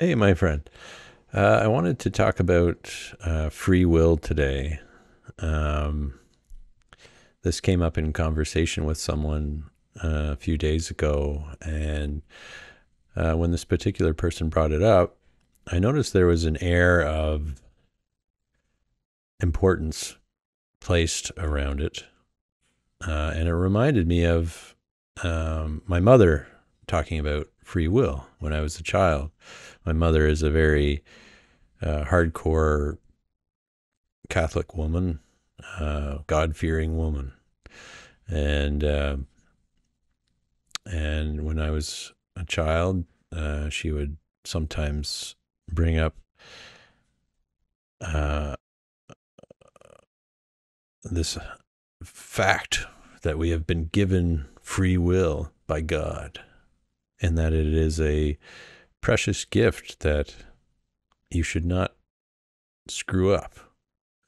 Hey, my friend. Uh, I wanted to talk about uh, free will today. Um, this came up in conversation with someone uh, a few days ago, and uh, when this particular person brought it up, I noticed there was an air of importance placed around it, uh, and it reminded me of um, my mother talking about free will when I was a child. My mother is a very uh, hardcore Catholic woman, uh, God fearing woman, and uh, and when I was a child, uh, she would sometimes bring up uh, this fact that we have been given free will by God and that it is a precious gift that you should not screw up,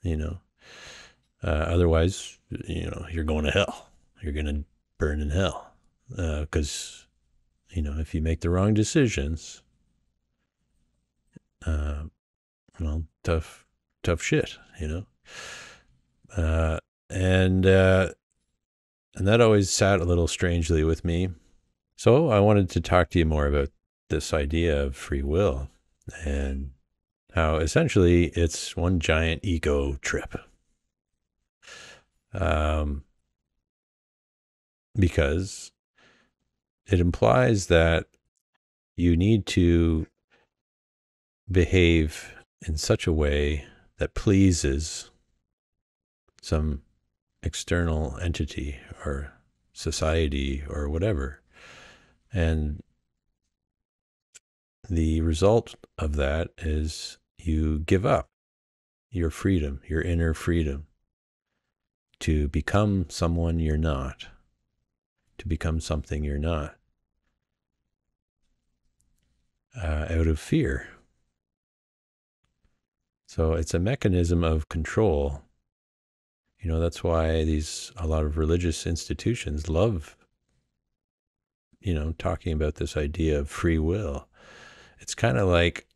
you know. Uh, otherwise, you know, you're going to hell. You're going to burn in hell. Because, uh, you know, if you make the wrong decisions, uh, well, tough, tough shit, you know. Uh, and uh, and that always sat a little strangely with me so I wanted to talk to you more about this idea of free will and how essentially it's one giant ego trip. Um, because it implies that you need to behave in such a way that pleases some external entity or society or whatever. And the result of that is you give up your freedom, your inner freedom to become someone you're not, to become something you're not, uh, out of fear. So it's a mechanism of control. You know, that's why these, a lot of religious institutions love you know, talking about this idea of free will. It's kind of like,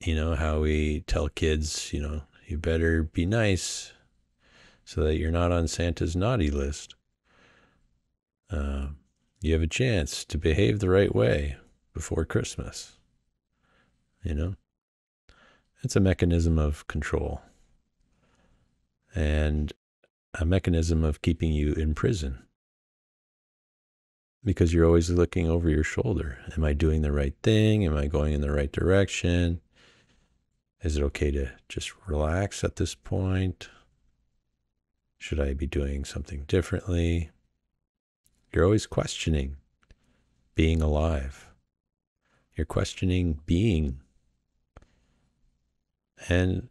you know, how we tell kids, you know, you better be nice so that you're not on Santa's naughty list. Uh, you have a chance to behave the right way before Christmas. You know, it's a mechanism of control and a mechanism of keeping you in prison because you're always looking over your shoulder. Am I doing the right thing? Am I going in the right direction? Is it okay to just relax at this point? Should I be doing something differently? You're always questioning being alive. You're questioning being. And,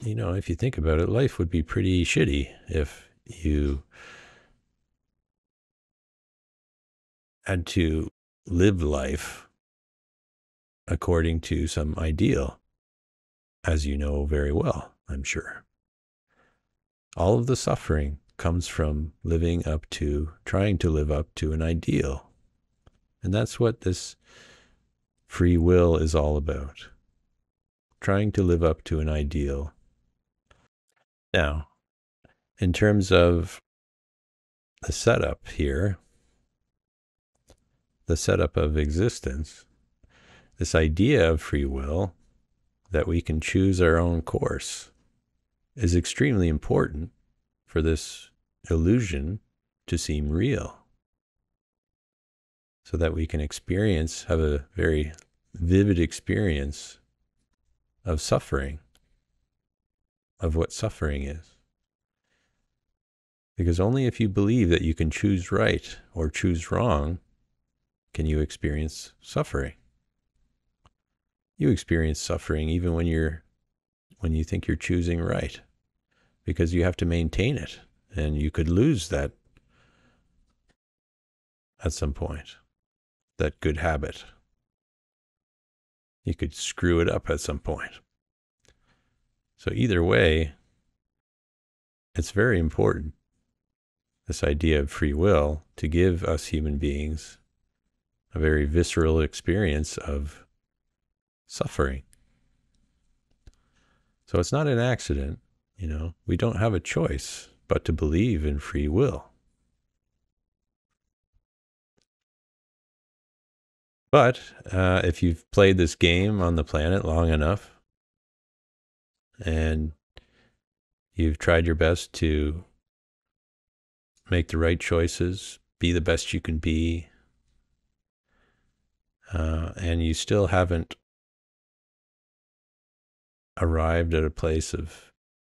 you know, if you think about it, life would be pretty shitty if you had to live life according to some ideal, as you know very well, I'm sure. All of the suffering comes from living up to, trying to live up to an ideal. And that's what this free will is all about. Trying to live up to an ideal. Now, in terms of the setup here, the setup of existence, this idea of free will, that we can choose our own course, is extremely important for this illusion to seem real. So that we can experience, have a very vivid experience of suffering, of what suffering is. Because only if you believe that you can choose right or choose wrong can you experience suffering. You experience suffering even when you're when you think you're choosing right because you have to maintain it and you could lose that at some point that good habit you could screw it up at some point so either way it's very important this idea of free will to give us human beings a very visceral experience of suffering. So it's not an accident, you know, we don't have a choice but to believe in free will. But uh, if you've played this game on the planet long enough and you've tried your best to make the right choices, be the best you can be, uh, and you still haven't arrived at a place of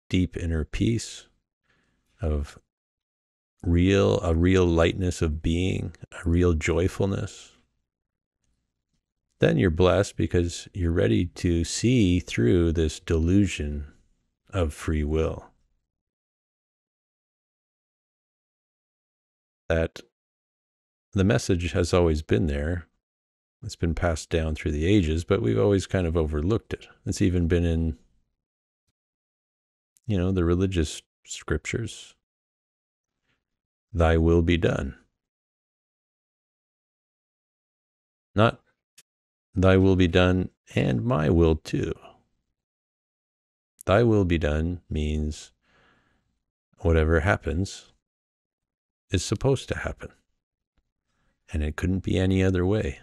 deep inner peace, of real, a real lightness of being, a real joyfulness, then you're blessed because you're ready to see through this delusion of free will. That the message has always been there. It's been passed down through the ages, but we've always kind of overlooked it. It's even been in, you know, the religious scriptures. Thy will be done. Not Thy will be done, and my will too. Thy will be done means whatever happens is supposed to happen. And it couldn't be any other way.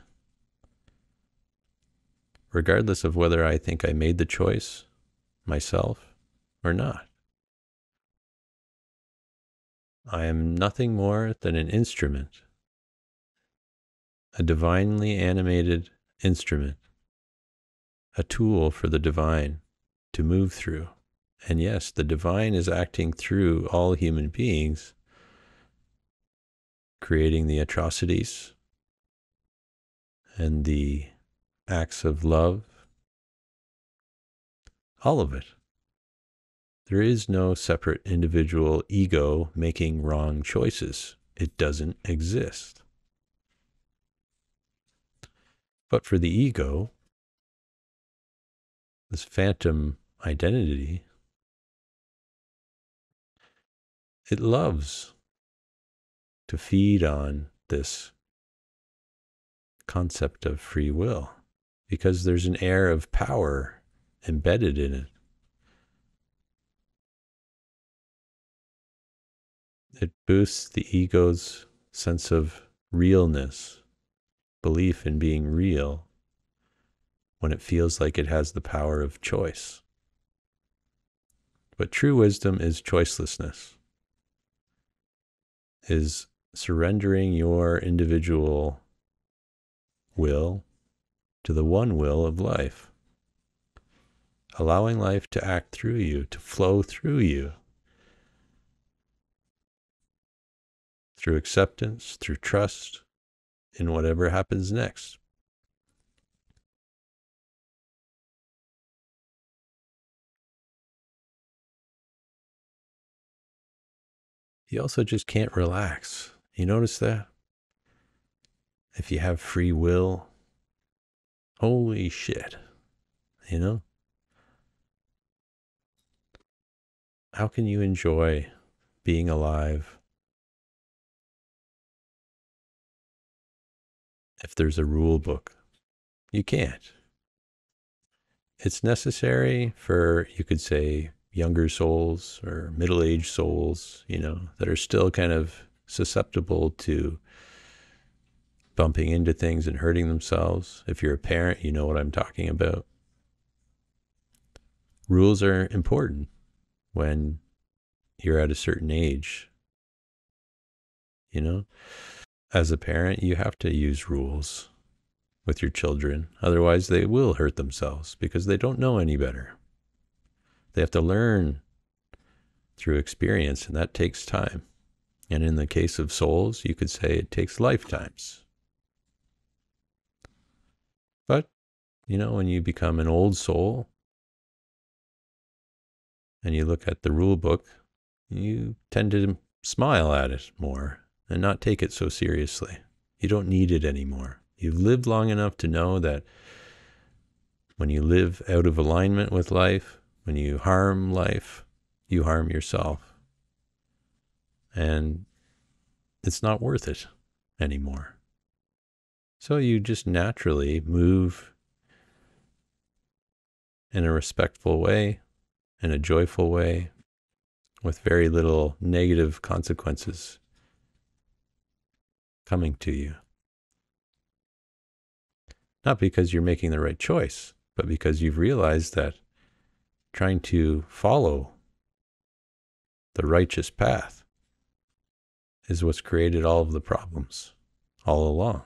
Regardless of whether I think I made the choice myself or not. I am nothing more than an instrument, a divinely animated instrument, a tool for the divine to move through. And yes, the divine is acting through all human beings, creating the atrocities and the acts of love, all of it. There is no separate individual ego making wrong choices. It doesn't exist. But for the ego, this phantom identity, it loves to feed on this concept of free will because there's an air of power embedded in it. It boosts the ego's sense of realness belief in being real when it feels like it has the power of choice. But true wisdom is choicelessness, is surrendering your individual will to the one will of life, allowing life to act through you, to flow through you. Through acceptance, through trust, in whatever happens next. You also just can't relax. You notice that? If you have free will, holy shit, you know? How can you enjoy being alive if there's a rule book. You can't. It's necessary for, you could say, younger souls or middle aged souls, you know, that are still kind of susceptible to bumping into things and hurting themselves. If you're a parent, you know what I'm talking about. Rules are important when you're at a certain age, you know? as a parent, you have to use rules with your children. Otherwise, they will hurt themselves because they don't know any better. They have to learn through experience, and that takes time. And in the case of souls, you could say it takes lifetimes. But, you know, when you become an old soul and you look at the rule book, you tend to smile at it more and not take it so seriously. You don't need it anymore. You've lived long enough to know that when you live out of alignment with life, when you harm life, you harm yourself. And it's not worth it anymore. So you just naturally move in a respectful way, in a joyful way, with very little negative consequences coming to you. Not because you're making the right choice, but because you've realized that trying to follow the righteous path is what's created all of the problems all along.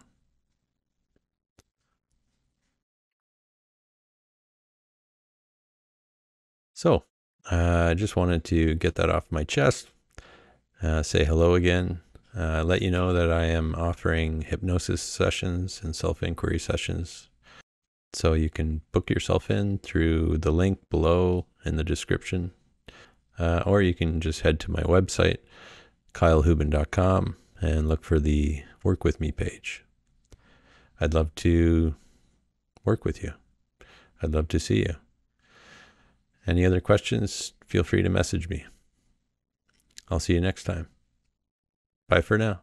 So, uh, I just wanted to get that off my chest, uh, say hello again, uh, let you know that I am offering hypnosis sessions and self inquiry sessions. So you can book yourself in through the link below in the description, uh, or you can just head to my website, kylehoobin.com, and look for the Work With Me page. I'd love to work with you. I'd love to see you. Any other questions? Feel free to message me. I'll see you next time. Bye for now.